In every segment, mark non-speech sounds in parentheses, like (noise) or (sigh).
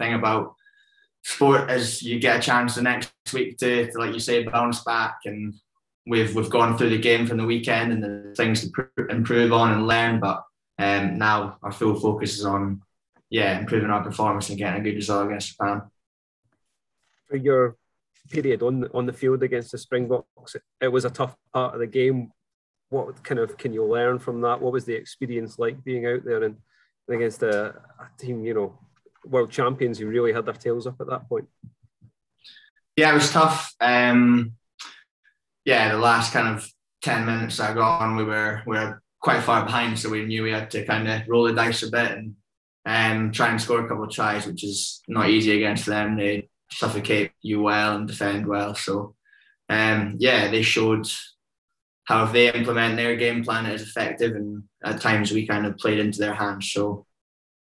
thing about sport is you get a chance the next week to, to like you say, bounce back. And we've we've gone through the game from the weekend and the things to pr- improve on and learn. But um, now our full focus is on yeah improving our performance and getting a good result against Japan. For your period on on the field against the Springboks, it was a tough part of the game. What kind of can you learn from that? What was the experience like being out there and against a, a team, you know, world champions who really had their tails up at that point? Yeah, it was tough. Um, yeah, the last kind of ten minutes I got on, we were we were quite far behind, so we knew we had to kind of roll the dice a bit and um, try and score a couple of tries, which is not easy against them. They suffocate you well and defend well. So, um, yeah, they showed how if they implement their game plan, it is effective. And at times we kind of played into their hands. So,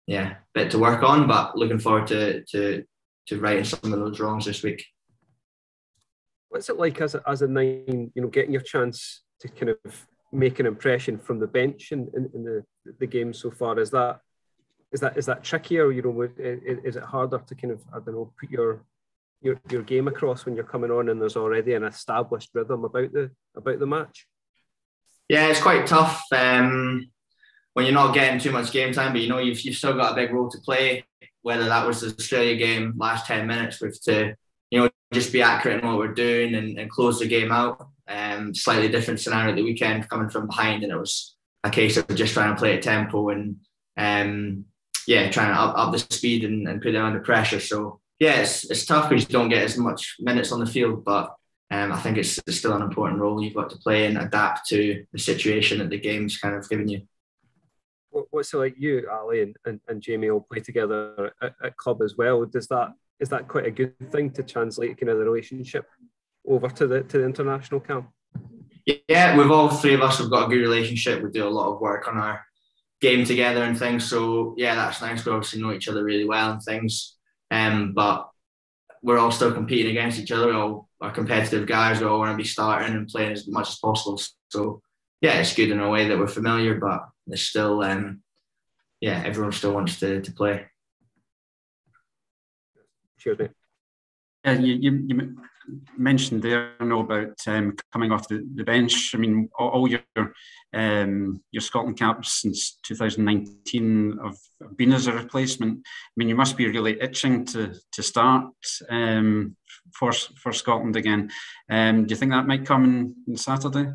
yeah, bit to work on, but looking forward to to to righting some of those wrongs this week. What's it like as a, as a nine? You know, getting your chance to kind of make an impression from the bench in, in, in the the game so far. Is that is that is that trickier? You know, is it harder to kind of I don't know put your your, your game across when you're coming on and there's already an established rhythm about the about the match? Yeah, it's quite tough um, when you're not getting too much game time, but you know you've, you've still got a big role to play. Whether that was the Australia game last ten minutes, with to you know just be accurate in what we're doing and, and close the game out. Um, slightly different scenario at the weekend, coming from behind, and it was a case of just trying to play at tempo and um, yeah, trying to up, up the speed and, and put them under pressure. So yeah, it's, it's tough because you don't get as much minutes on the field, but um, I think it's, it's, still an important role you've got to play and adapt to the situation that the game's kind of given you. What's it like you, Ali, and, and, and Jamie all play together at, at, club as well? Does that is that quite a good thing to translate kind of the relationship over to the to the international camp? Yeah, with all three of us, we've got a good relationship. We do a lot of work on our game together and things. So yeah, that's nice. We obviously know each other really well and things. Um, but we're all still competing against each other. We all are competitive guys. We all want to be starting and playing as much as possible. So yeah, it's good in a way that we're familiar, but there's still um, yeah, everyone still wants to to play. Cheers, mate. Yeah, you, you, you mentioned there you know, about um, coming off the, the bench. I mean, all, all your um, your Scotland caps since 2019 have been as a replacement. I mean, you must be really itching to to start um, for for Scotland again. Um, do you think that might come in, in Saturday?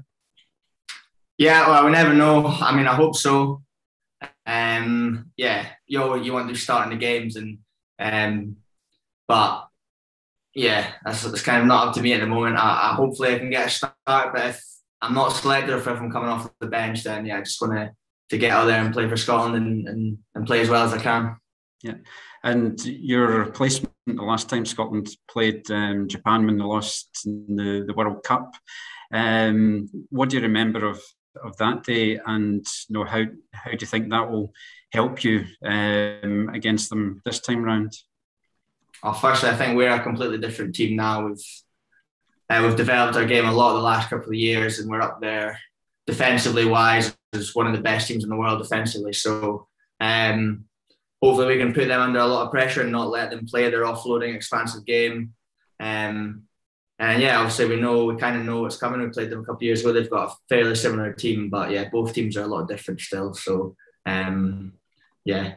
Yeah, well, we never know. I mean, I hope so. Um, yeah, you you want to start in the games, and um, but yeah, that's, that's kind of not up to me at the moment. I, I hopefully I can get a start, but if I'm not selected or if I'm coming off the bench, then yeah, I just want to to get out there and play for Scotland and, and, and play as well as I can. Yeah, and your replacement the last time Scotland played um, Japan when they lost in the, the World Cup. Um, what do you remember of, of that day, and you know how how do you think that will help you um, against them this time round? Well, firstly, I think we're a completely different team now. We've uh, we've developed our game a lot the last couple of years, and we're up there defensively wise as one of the best teams in the world defensively. So um, hopefully we can put them under a lot of pressure and not let them play their offloading, expansive game. Um, and yeah, obviously we know we kind of know what's coming. We played them a couple of years ago. They've got a fairly similar team, but yeah, both teams are a lot different still. So um, yeah,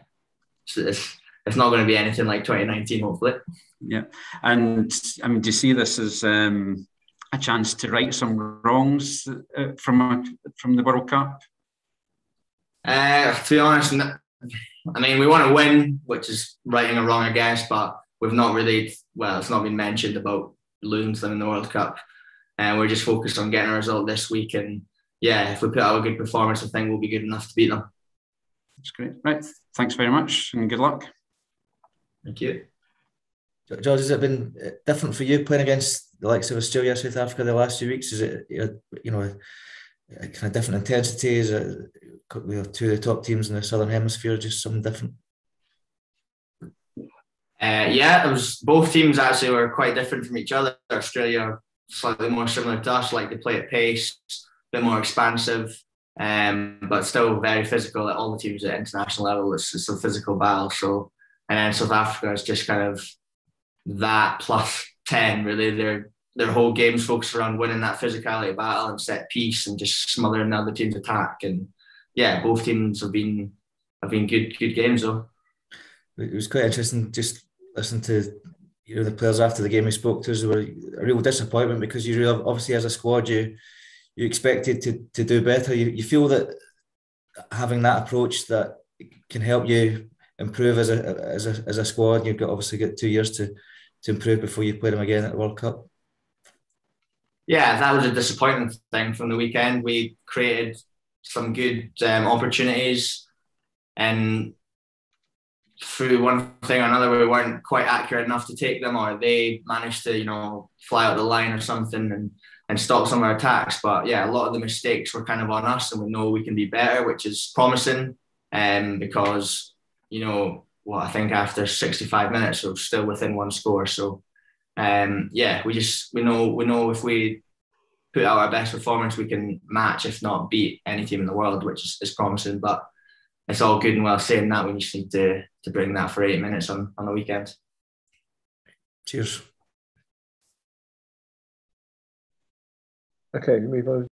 it's, it's it's not going to be anything like 2019, hopefully. Yeah, and I mean, do you see this as um, a chance to right some wrongs uh, from a, from the World Cup? Uh, to be honest, I mean, we want to win, which is righting a wrong, I guess, but we've not really, well, it's not been mentioned about losing to them in the World Cup. And we're just focused on getting a result this week. And yeah, if we put out a good performance, I think we'll be good enough to beat them. That's great. Right. Thanks very much and good luck. Thank you. George, has it been uh, different for you playing against the likes of Australia, South Africa the last few weeks? Is it, you know, a kind of different intensity? Is it, we have two of the top teams in the Southern Hemisphere, just something different? Uh, yeah, it was both teams actually were quite different from each other. Australia slightly more similar to us, like they play at pace, a bit more expansive, um, but still very physical. At all the teams at international level, it's, it's a physical battle. So and then South Africa is just kind of that plus (laughs) ten. Really, their their whole game's focused around winning that physicality battle and set piece and just smothering the other team's attack. And yeah, both teams have been have been good good games though. It was quite interesting just listening to you know the players after the game we spoke to us were a real disappointment because you really, obviously as a squad you you expected to to do better. You, you feel that having that approach that can help you improve as a as a as a squad. You've got obviously got two years to to improve before you play them again at the World Cup. Yeah, that was a disappointing thing from the weekend. We created some good um, opportunities, and through one thing or another, we weren't quite accurate enough to take them, or they managed to, you know, fly out the line or something and and stop some of our attacks. But yeah, a lot of the mistakes were kind of on us, and we know we can be better, which is promising. Um, because you know, well, I think after 65 minutes, we're still within one score. So um, yeah, we just we know we know if we put out our best performance, we can match, if not beat, any team in the world, which is, is promising. But it's all good and well saying that. We just need to to bring that for eight minutes on on the weekend. Cheers. Okay, move on